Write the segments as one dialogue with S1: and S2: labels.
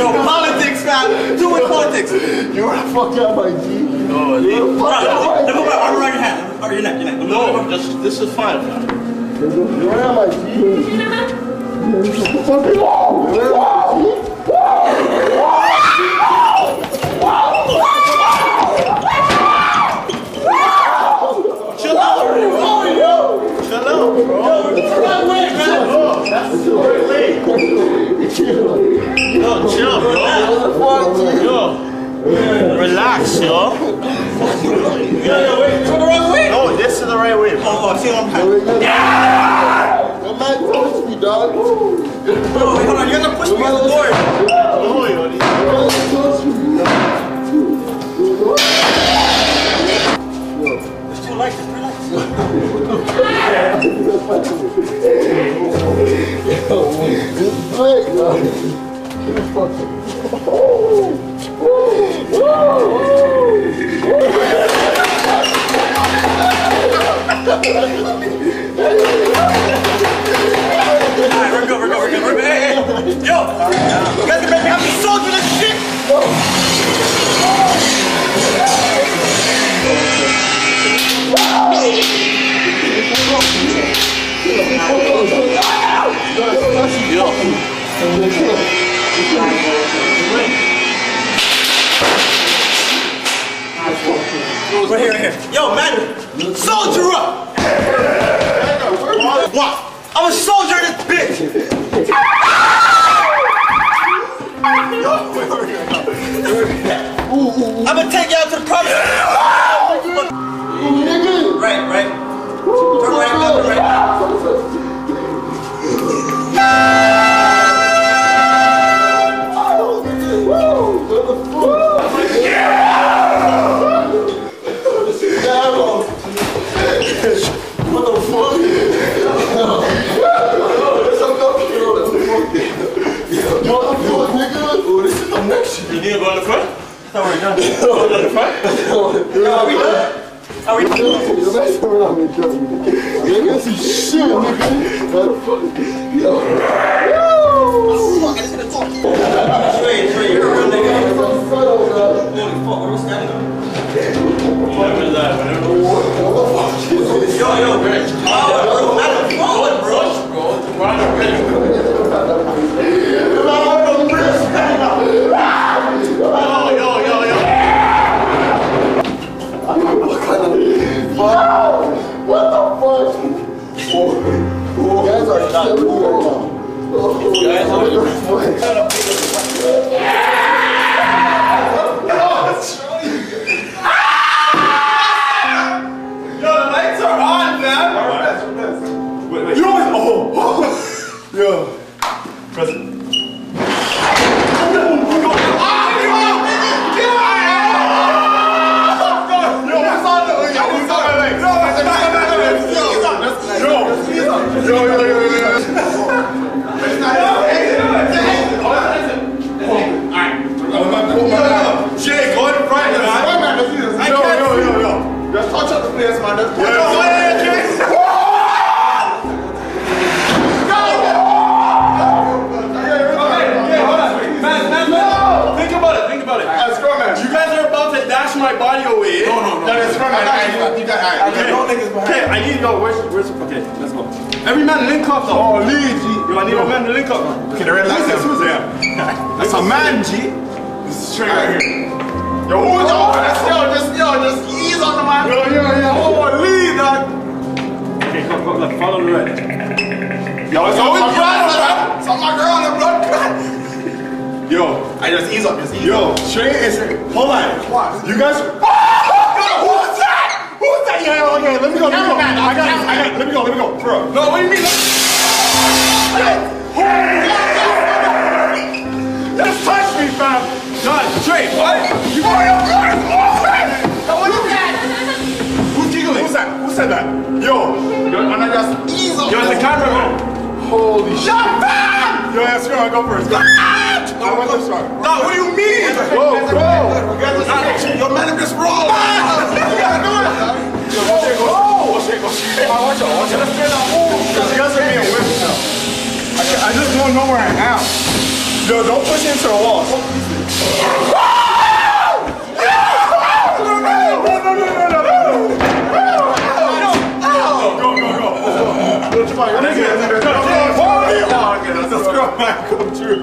S1: Yo, politics, man. Do with politics.
S2: You wanna fuck out my G?
S1: Oh, leave. Hold on, let me go back. Arm around your hand. Or your neck, your neck.
S3: No, just, this is fine. man.
S2: You wanna have my G? Fuck you. You wanna have my G?
S3: Chill out, bro. Chill out, bro. Yo, chill, bro. Yo, relax, yo.
S1: Yo, yo, wait. Turn the wrong way.
S3: No, this is the right way.
S1: Oh, oh, see what I'm having.
S2: Your man touched me, dog.
S1: Yo, wait, hold on. You have to push me in the door.
S3: No, yo,
S2: Your man touched me.
S1: There's two lights. There's three lights. Right here, right here. Yo, man, soldier up. Straight, straight. You're a real nigga. Holy fuck, where we standing on? Yo, yo, Rich. Oh, bro, man, I'm falling, bro.
S3: Yo,
S1: oh, yo. Present. Jae, go in front, man. Yo, yo, yo, yo.
S2: Just touch up the place, man. Just
S1: Yo, yo, yo, body away. No, no, no. That is from Okay, okay, I need to go. Where's, where's, okay, let's go. Every man link up though. Oh, lead, G. Yo, I need a man to link up. Okay, the red light. Who's this? Who's this? That's a man, G. This is straight right here. Yo, who's yo, just, yo, just, yo, just ease on the man. Yo, yo, yo. Oh, lead, dog. Okay, come, come, look, follow the red. Yo, it's always blood, man. It's on my girl, clot. Yo, I just ease up, just ease Yo, straight is hold on. What? You guys Who's that? Who's that? Yeah, yeah, okay, let me go, let me go. I got it, I got it. Let me go, let me go. Bro. No, what do you mean? Just touch me, fam. John, straight, what? You oh, your blood open! That? Who's giggling? Who's that? Who said that? Yo, yo, and I just ease up. Yo, the camera go. Holy shit. Shut up! Yo, let's go, go first. Go. No, no, no, sorry. no what do you mean? Whoa, bro. Your manifest wrong.
S2: I just don't know where I am. Yo, don't push into the wall.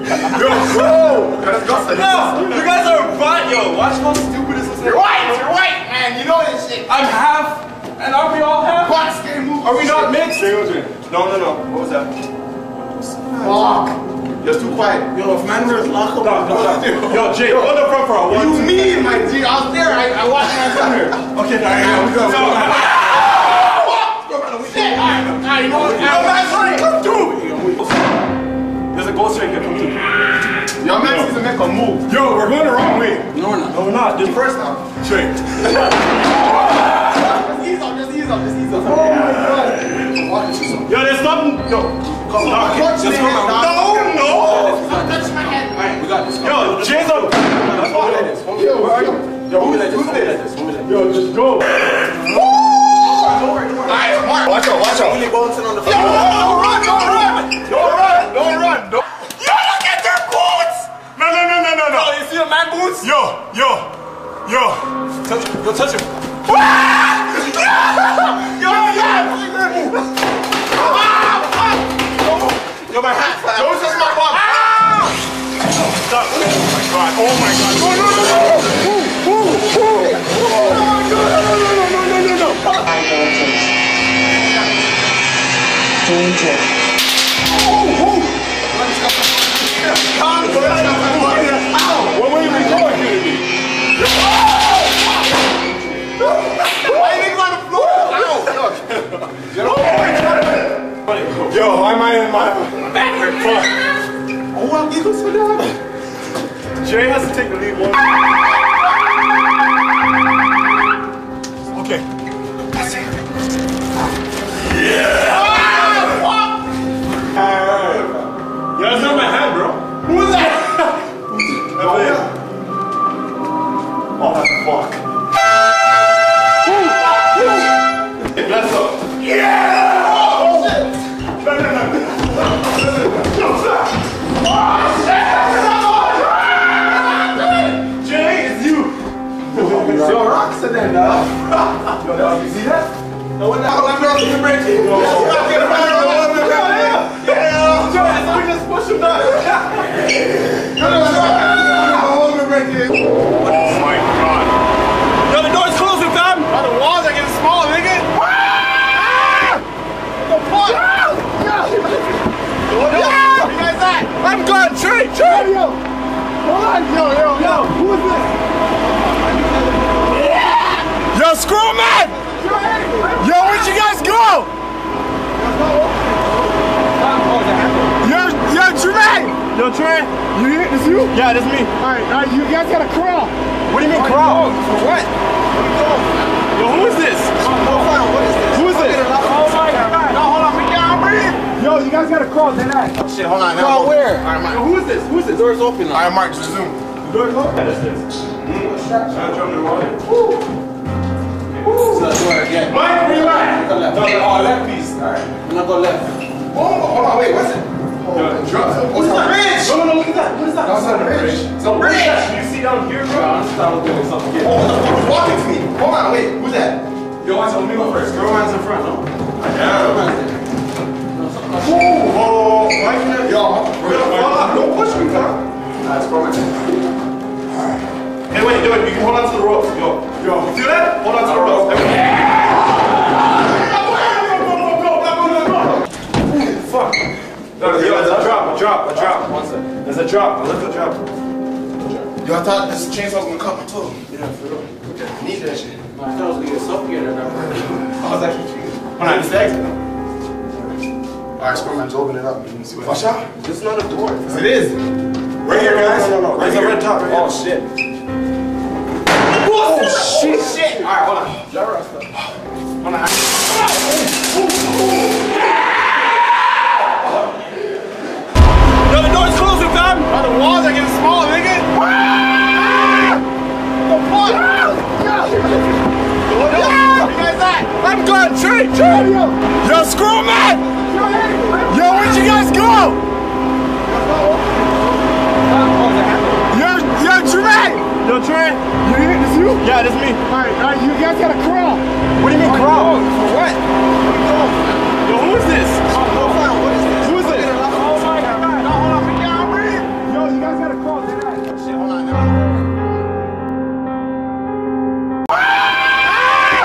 S2: Yo, bro. That's disgusting.
S1: No, you guys are bot, yo. Watch how stupid this is.
S3: You're white, you're white, man. You know this shit.
S1: I'm half, and are we all half?
S3: Box game move.
S1: Are we not mixed?
S2: Stay.
S1: No, no, no. What was that?
S3: Fuck. You're too quiet.
S2: Yo, if man wears lock up,
S1: No, no, no. Yo, Jae, hold the front for a
S3: What
S1: one.
S3: do you mean, my G? I was there. I, I watched my son here.
S1: Okay, all right, yeah, we go.
S3: Shit. All right, all right, you know what?
S1: Yo, man, sorry, come through. There's a ghost right here. Come through.
S3: Your man to make a move.
S2: Yo, we're going the wrong way.
S1: No, we're not. No, we're not. This
S3: First now.
S2: Straight.
S3: Just ease up, just ease up, just ease up. Oh my god.
S1: Yo, there's something. Yo, come on. Just come on.
S3: dog.
S1: No, no.
S3: Don't touch my head. Alright, we got this.
S1: Yo, Jae's up. Let's hold it like this. Hold
S3: Yo, where are you?
S1: Yo, hold it this. Hold this. Hold it like this.
S2: Yo, just go.
S3: Alright, Marc.
S2: Watch out, watch out.
S1: Only bouncing on the
S3: Yo, don't run, run.
S2: Don't
S1: touch him. Yo, yes!
S3: Yo,
S1: my hat.
S3: Don't touch my bum.
S2: Stop. Oh my god. Oh my god. No, no, no, no. Ooh, ooh, ooh. Oh my god. No, no, no, no, no, no, no.
S3: Danger. Oh, oh. Let's go. Calm down.
S2: Yo, why am I in my back?
S3: Oh, I'm giggling so down.
S2: Jae has to take the lead one. Okay. Yeah,
S3: I'm not even breaking. Yo, I'm. Yeah, yeah.
S1: Joe, we just push him down.
S2: Oh my god.
S1: Yo, the door's closing, fam.
S3: The walls are getting small, nigga. The fuck? What the fuck? You guys at?
S1: I'm gone. Trey, Trey.
S2: Yo, hold on. Yo, yo, yo. Who is this? Yo, screw man! Yo, where'd you guys go? Yo, yo, Trey!
S1: Yo, Trey.
S2: You here? This you?
S1: Yeah, that's me.
S2: Alright, alright, you guys gotta crawl.
S1: What do you mean crawl?
S3: For what?
S1: Yo, who is this?
S3: What is this?
S1: Who is this?
S3: Oh my god. No, hold on. We can't breathe.
S2: Yo, you guys gotta crawl, then I.
S3: Oh shit, hold on.
S1: Crawl where?
S3: Alright, Marc.
S1: Yo, who is this? Who is this? Door's open now.
S3: Alright, Marc, just zoom.
S1: Door's open. What is this?
S2: Mike, where you at?
S1: Oh, left piece. Alright. I'm gonna go left.
S3: Oh, hold on, wait, what's it? Oh, drop. Oh, it's a bridge.
S1: No, no, no, look at that. What is that?
S3: That's a bridge. It's a bridge.
S1: You see down here, bro? I'm just down doing something.
S3: Oh, what the fuck is walking to me? Hold on, wait, who's that?
S1: Yo, out. Let me go first. Girl man's in front, no?
S3: Oh, Mike, yo, we're gonna fall off. Don't push me, fam.
S1: That's girl Hey, wait, do it. You can hold on to the ropes. Yo, yo. You see that? Hold on to the ropes. Fuck. No, yo, there's a drop, a drop, a drop. One second. There's a drop. a little drop.
S3: Yo, I thought this chainsaw was gonna cut my toe.
S1: Yeah, for real.
S3: I need that shit.
S1: I thought I was gonna oh, get suffocated or
S3: I was actually cheating.
S1: When I just exit.
S3: Alright, Squirrel Man, just open it up. Let see what Watch out.
S1: This is not a door.
S3: It is. Right here, guys.
S1: No, no, no.
S3: Right
S1: There's a
S3: here.
S1: red top.
S3: Right
S1: Oh,
S3: here.
S1: shit.
S3: Oh, shit. shit. Alright, hold on.
S1: Yo, screw me! Yo, where'd
S3: you guys go? Yo, yo,
S1: Trey! Yo,
S2: Trey! You here? This you?
S1: Yeah, this me.
S2: Alright, alright, you guys gotta crawl.
S1: What do you mean crawl?
S2: What?
S1: Yo, who is this?
S3: Oh, no, what is